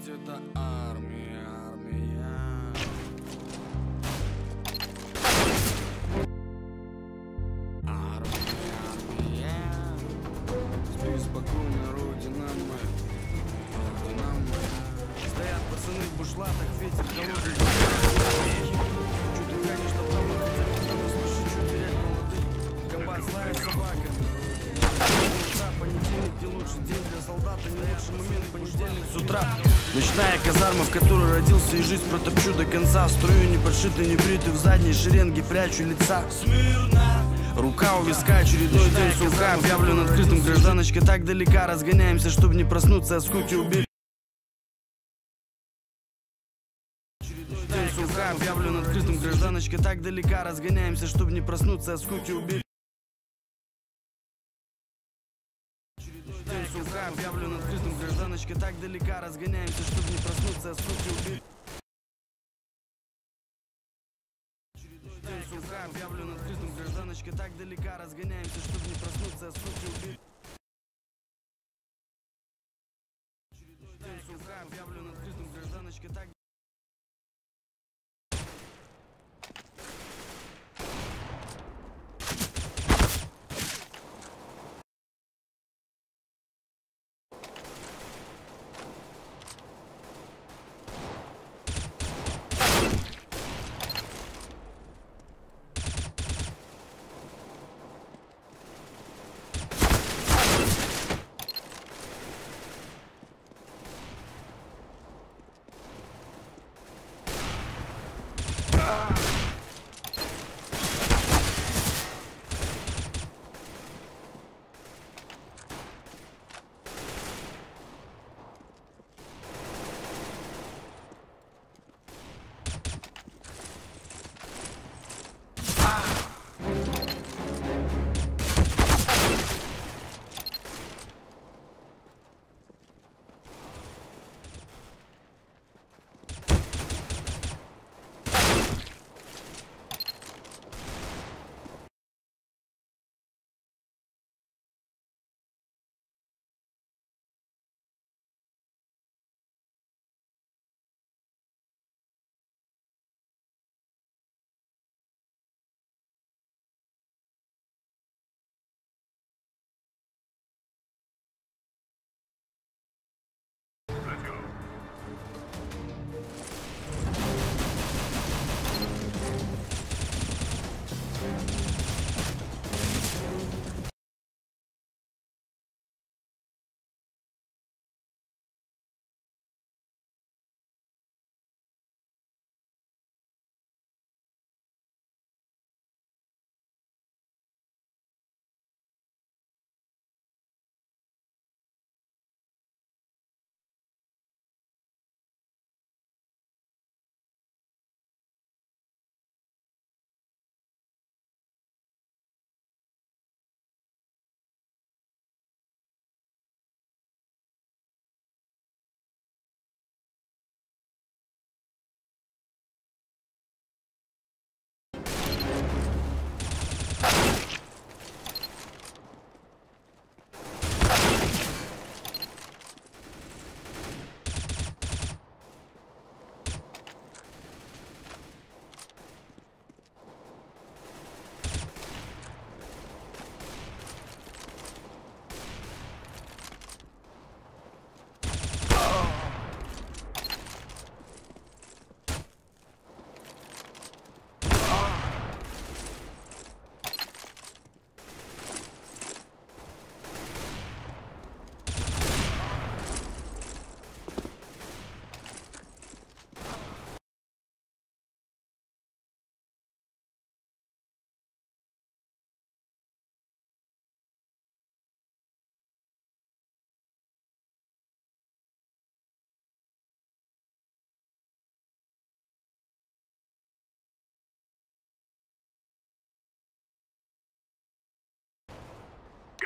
ведь это армия, армия. Армия, армия. Спи спокойно, родина моя, родина моя. Стоят пацаны в бушлатах, ветер холодный. Чуть ты чтоб там хотя бы слышишь, что терять молодых. Комбат злая собака. Утра, понедельник, где лучший день для солдата, не лучший момент, понедельник с утра. Ночная казарма, в которой родился и жизнь протопчу до конца. Строю не подшитый, не бритый, в задней шеренге прячу лица. Смирно. Рука у виска, очередной день сурка Объявлен открытым, гражданочка так далека. Разгоняемся, чтобы не проснуться от скуки убили День сурка объявлен открытым, гражданочка так далека. Разгоняемся, чтобы не проснуться от скуки убили День сурка объявлен гражданочка так далека Разгоняемся, чтобы не проснуться от скуки убили. День сурка объявлен открытым, гражданочка так далека Разгоняемся, чтобы не проснуться от скуки Ah!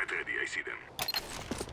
Get ready, I see them.